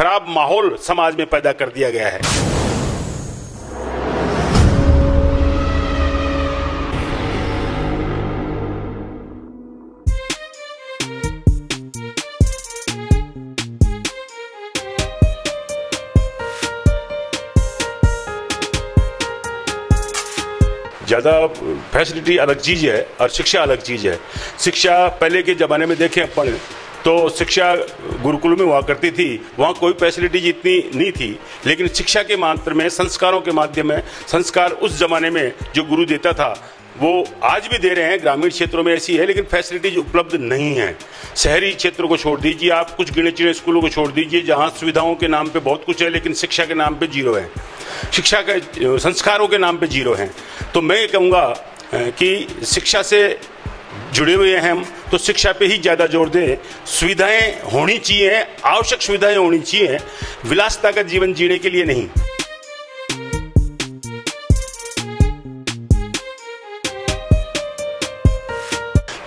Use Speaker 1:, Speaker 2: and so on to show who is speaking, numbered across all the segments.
Speaker 1: खराब माहौल समाज में पैदा कर दिया गया है। ज़्यादा फैसिलिटी अलग चीज़ है और शिक्षा अलग चीज़ है। शिक्षा पहले के ज़माने में देखें, अपन तो शिक्षा गुरुकुल में हुआ करती थी। वहाँ कोई फैसिलिटीज़ इतनी नहीं थी। लेकिन शिक्षा के मात्र में, संस्कारों के माध्यम में, संस्कार उस ज़माने में जो गुरु देता था, वो आज भी दे रहे हैं। ग्रामीण क्षेत्रों में ऐसी है, लेकिन फैसिलिटीज़ उपलब्ध नहीं है। शहरी क्षेत्रों को छोड़ दीजिए आप, कुछ गिने चिने स्कूलों को छोड़ दीजिए, जहाँ सुविधाओं के नाम पे बहुत कुछ है, लेकिन शिक्षा के नाम पे ज़ीरो है। शिक्षा के, संस्कारों के नाम पे ज़ीरो हैं। तो मैं ये कहूँगा कि शिक्षा से जुड़े हुए हैं हम तो शिक्षा पे ही ज़्यादा ज़ोर दें। सुविधाएँ होनी चाहिए, आवश्यक सुविधाएँ होनी चाहिए विलासता का जीवन जीने के लिए नहीं।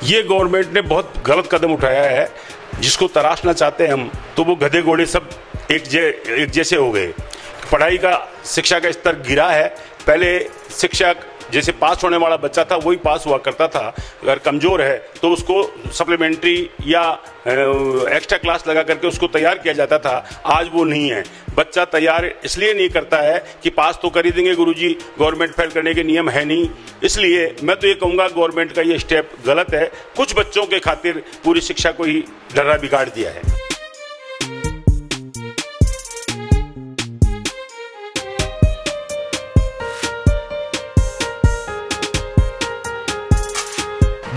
Speaker 1: ये गवर्नमेंट ने बहुत गलत कदम उठाया है, जिसको तराशना चाहते हैं हम तो वो गधे घोड़े सब एक जे, एक जैसे हो गए। पढ़ाई का, शिक्षा का स्तर गिरा है, पहले शिक्षा जैसे पास होने वाला बच्चा था, वही पास हुआ करता था। अगर कमज़ोर है तो उसको सप्लीमेंट्री या एक्स्ट्रा क्लास लगा करके उसको तैयार किया जाता था। आज वो नहीं है। बच्चा तैयार इसलिए नहीं करता है कि पास तो कर ही देंगे गुरुजी, गवर्नमेंट फेल करने के नियम है नहीं। इसलिए मैं तो ये कहूँगा, गवर्नमेंट का ये स्टेप गलत है। कुछ बच्चों के खातिर पूरी शिक्षा को ही डरा बिगाड़ दिया है।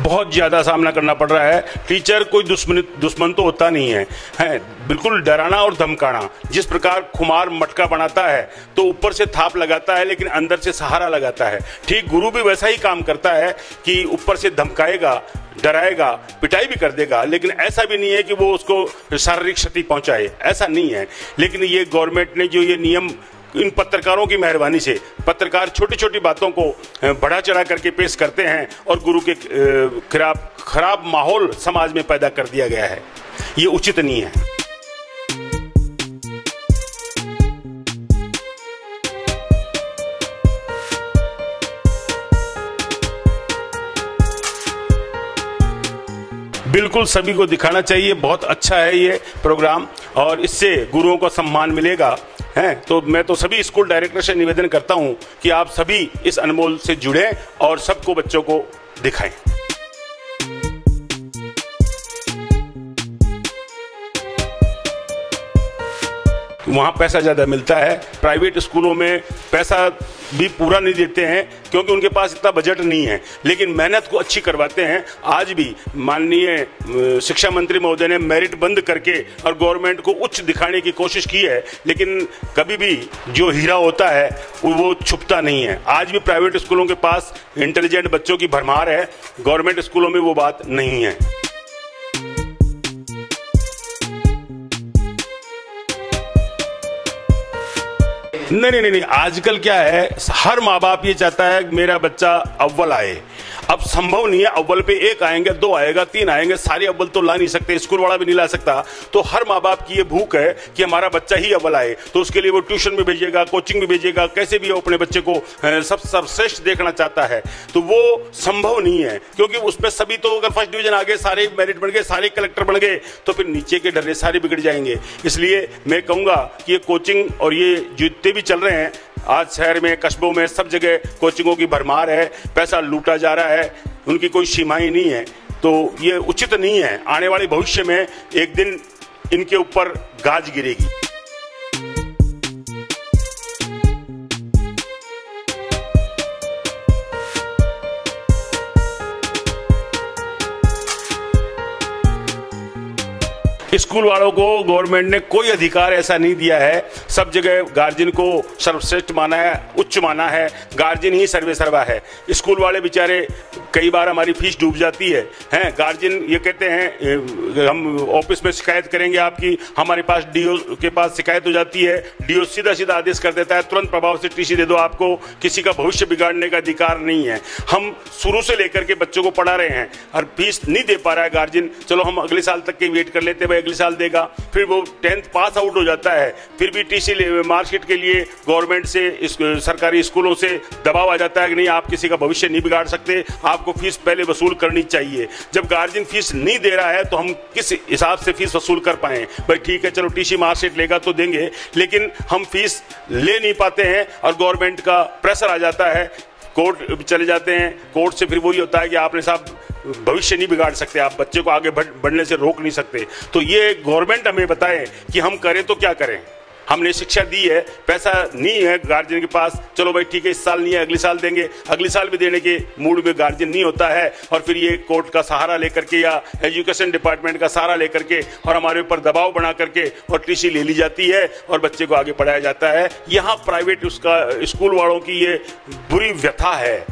Speaker 1: बहुत ज़्यादा सामना करना पड़ रहा है। टीचर कोई दुश्मन दुश्मन तो होता नहीं है। है, बिल्कुल डराना और धमकाना। जिस प्रकार खुमार मटका बनाता है तो ऊपर से थाप लगाता है, लेकिन अंदर से सहारा लगाता है। ठीक गुरु भी वैसा ही काम करता है कि ऊपर से धमकाएगा, डराएगा, पिटाई भी कर देगा, लेकिन ऐसा भी नहीं है कि वो उसको शारीरिक क्षति पहुँचाए। ऐसा नहीं है। लेकिन ये गवर्नमेंट ने जो ये नियम इन पत्रकारों की मेहरबानी से पत्रकार छोटी छोटी बातों को बढ़ा चढ़ा करके पेश करते हैं और गुरु के खराब खराब माहौल समाज में पैदा कर दिया गया है। ये उचित नहीं है। बिल्कुल सभी को दिखाना चाहिए, बहुत अच्छा है ये प्रोग्राम और इससे गुरुओं को सम्मान मिलेगा। हैं तो मैं तो सभी स्कूल डायरेक्टर से निवेदन करता हूँ कि आप सभी इस अनमोल से जुड़ें और सबको बच्चों को दिखाएँ। वहाँ पैसा ज़्यादा मिलता है। प्राइवेट स्कूलों में पैसा भी पूरा नहीं देते हैं, क्योंकि उनके पास इतना बजट नहीं है। लेकिन मेहनत को अच्छी करवाते हैं। आज भी माननीय शिक्षा मंत्री महोदय ने मेरिट बंद करके और गवर्नमेंट को उच्च दिखाने की कोशिश की है, लेकिन कभी भी जो हीरा होता है, वो छुपता नहीं है। आज भी प्राइवेट स्कूलों के पास इंटेलिजेंट बच्चों की भरमार है। गवर्नमेंट स्कूलों में वो बात नहीं है। नहीं नहीं नहीं आजकल क्या है, हर माँ बाप ये चाहता है, मेरा बच्चा अव्वल आए। अब संभव नहीं है, अव्वल पे एक आएँगे, दो आएगा, तीन आएँगे, सारे अव्वल तो ला नहीं सकते, स्कूल वाला भी नहीं ला सकता। तो हर माँ बाप की ये भूख है कि हमारा बच्चा ही अव्वल आए। तो उसके लिए वो ट्यूशन भी भेजेगा, कोचिंग भी भेजेगा, कैसे भी वो अपने बच्चे को सब सर्वश्रेष्ठ देखना चाहता है। तो वो संभव नहीं है, क्योंकि उसमें सभी तो अगर फ़र्स्ट डिवीज़न आ गए, सारे मेरिट बन गए, सारे कलेक्टर बन गए तो फिर नीचे के डरे सारे बिगड़ जाएँगे। इसलिए मैं कहूँगा कि ये कोचिंग और ये जितने भी चल रहे हैं, आज शहर में, कस्बों में, सब जगह कोचिंगों की भरमार है, पैसा लूटा जा रहा है। उनकी कोई सीमाएँ नहीं है तो ये उचित नहीं है। आने वाले भविष्य में एक दिन इनके ऊपर गाज गिरेगी। स्कूल वालों को गवर्नमेंट ने कोई अधिकार ऐसा नहीं दिया है। सब जगह गार्जियन को सर्वश्रेष्ठ माना है, उच्च माना है। गार्जियन ही सर्वे सर्वा है। स्कूल वाले बेचारे कई बार हमारी फ़ीस डूब जाती है। हैं, गार्जियन ये कहते हैं हम ऑफ़िस में शिकायत करेंगे आपकी, हमारे पास डीओ के पास शिकायत हो जाती है। डीओ सीधा सीधा आदेश कर देता है, तुरंत प्रभाव से टीसी दे दो आपको, किसी का भविष्य बिगाड़ने का अधिकार नहीं है। हम शुरू से लेकर के बच्चों को पढ़ा रहे हैं, और फ़ीस नहीं दे पा रहा है गार्जियन। चलो हम अगले साल तक के वेट कर लेते भाई अगले साल देगा। फिर वो टेंथ पास आउट हो जाता है। फिर भी टीसी मार्कशीट के लिए गवर्नमेंट से इस, सरकारी स्कूलों से दबाव आ जाता है कि नहीं आप किसी का भविष्य नहीं बिगाड़ सकते। आपको फ़ीस पहले वसूल करनी चाहिए। जब गार्जियन फ़ीस नहीं दे रहा है तो हम किस हिसाब से फ़ीस वसूल कर पाए? भाई ठीक है चलो टीसी मार्कशीट लेगा तो देंगे लेकिन हम फ़ीस ले नहीं पाते हैं और गवर्नमेंट का प्रेशर आ जाता है। कोर्ट चले जाते हैं। कोर्ट से फिर वही होता है कि आपने साहब भविष्य नहीं बिगाड़ सकते, आप बच्चे को आगे बढ़ने से रोक नहीं सकते। तो ये गवर्नमेंट हमें बताए कि हम करें तो क्या करें। हमने शिक्षा दी है, पैसा नहीं है गार्जियन के पास, चलो भाई ठीक है, इस साल नहीं है, अगले साल देंगे। अगले साल भी देने के मूड में गार्जियन नहीं होता है, और फिर ये कोर्ट का सहारा लेकर के या एजुकेशन डिपार्टमेंट का सहारा लेकर के और हमारे ऊपर दबाव बना करके और टीसी ले ली जाती है और बच्चे को आगे पढ़ाया जाता है। यहाँ प्राइवेट उसका स्कूल वालों की ये बुरी व्यथा है।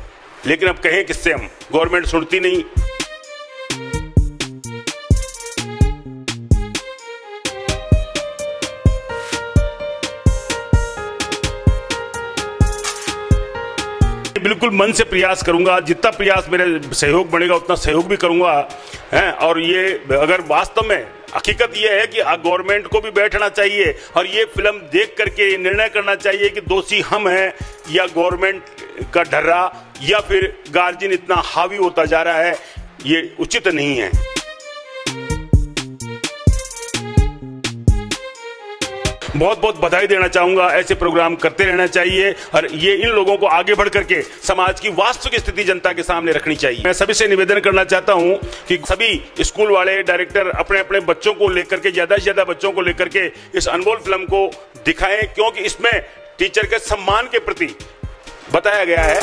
Speaker 1: लेकिन अब कहें किससे हम? गवर्नमेंट सुनती नहीं। बिल्कुल मन से प्रयास करूँगा, जितना प्रयास मेरे सहयोग बनेगा, उतना सहयोग भी करूँगा, हैं? और ये अगर वास्तव में, हकीकत यह है कि गवर्नमेंट को भी बैठना चाहिए, और ये फ़िल्म देख करके निर्णय करना चाहिए कि दोषी हम हैं या गवर्नमेंट का डर्रा या फिर गार्जियन इतना हावी होता जा रहा है, ये उचित नहीं है। बहुत बहुत बधाई देना चाहूँगा, ऐसे प्रोग्राम करते रहना चाहिए और ये इन लोगों को आगे बढ़ करके समाज की वास्तविक स्थिति जनता के सामने रखनी चाहिए। मैं सभी से निवेदन करना चाहता हूँ कि सभी स्कूल वाले, डायरेक्टर अपने अपने बच्चों को लेकर के, ज़्यादा से ज़्यादा बच्चों को लेकर के इस अनमोल फ़िल्म को दिखाएँ, क्योंकि इसमें टीचर के सम्मान के प्रति बताया गया है